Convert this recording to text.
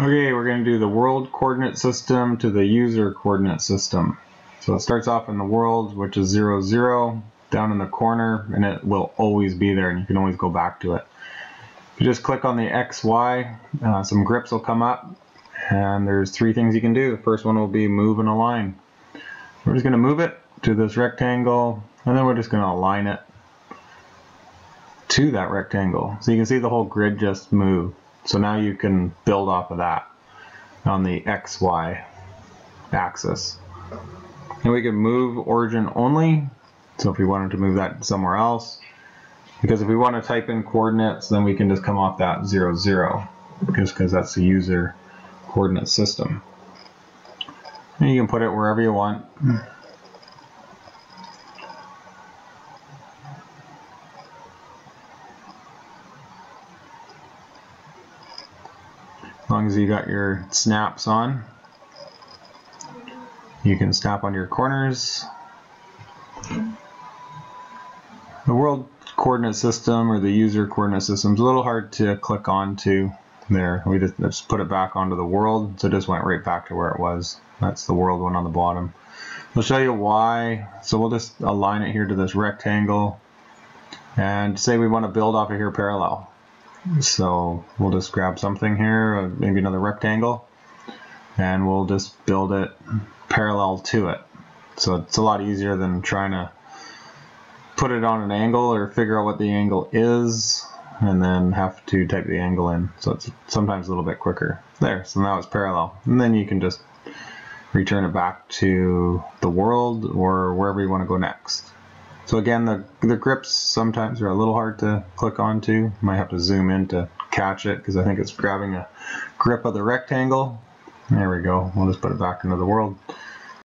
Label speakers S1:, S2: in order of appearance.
S1: Okay, we're going to do the world coordinate system to the user coordinate system. So it starts off in the world, which is 0, 0, down in the corner, and it will always be there, and you can always go back to it. If you just click on the X, Y, uh, some grips will come up, and there's three things you can do. The first one will be move and align. We're just going to move it to this rectangle, and then we're just going to align it to that rectangle. So you can see the whole grid just move. So now you can build off of that on the XY axis. And we can move origin only. So if we wanted to move that somewhere else, because if we want to type in coordinates, then we can just come off that 0, 0, just because that's the user coordinate system. And you can put it wherever you want. As long as you got your snaps on, you can snap on your corners. The world coordinate system or the user coordinate system is a little hard to click onto there. We just, just put it back onto the world, so it just went right back to where it was. That's the world one on the bottom. We'll show you why. So we'll just align it here to this rectangle and say we want to build off of here parallel. So we'll just grab something here, uh, maybe another rectangle, and we'll just build it parallel to it. So it's a lot easier than trying to put it on an angle or figure out what the angle is and then have to type the angle in. So it's sometimes a little bit quicker. There, so now it's parallel. And then you can just return it back to the world or wherever you want to go next. So again, the, the grips sometimes are a little hard to click onto. Might have to zoom in to catch it because I think it's grabbing a grip of the rectangle. There we go. We'll just put it back into the world.